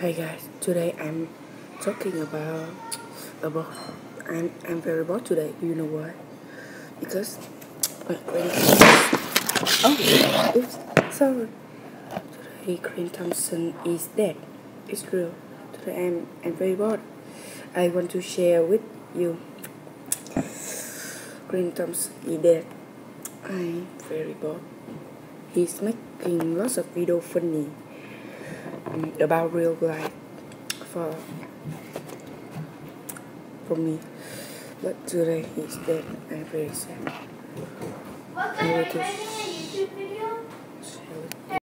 Hi guys, today I'm talking about about I'm I'm very bored today. You know why? Because Oh, oops, sorry. Today Grant Thompson is dead. It's true. Today I'm I'm very bored. I want to share with you. Grant Thompson is dead. I'm very bored. He's making lots of video funny about real life for for me. But today he's dead. I'm very sad. What I are